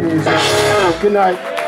Good night.